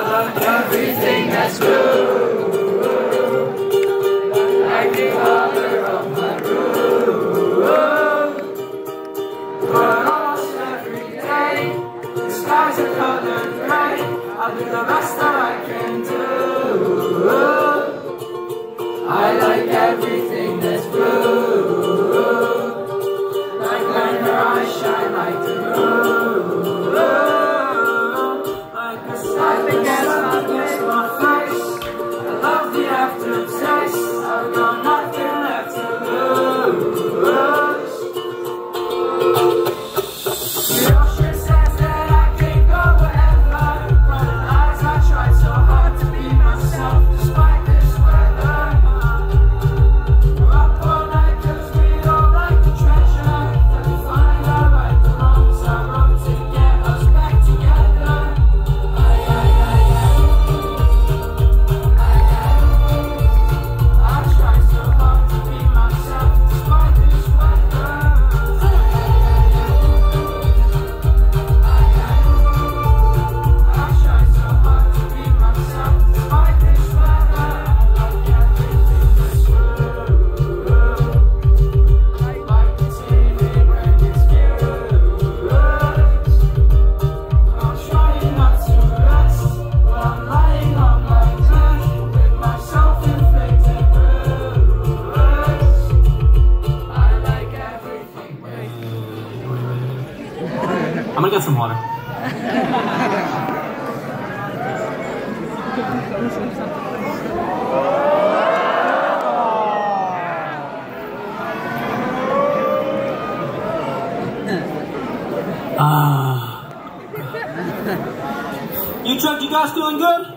love everything that's true. Like the color of my room. But almost every day, the skies are colored gray. I'll do the best that I can do. I like everything. quero abençoar. I'm gonna get some water. Ah. uh. You check, you guys feeling good?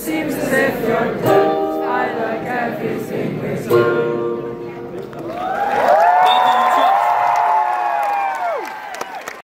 seems as if you're dead. I like everything.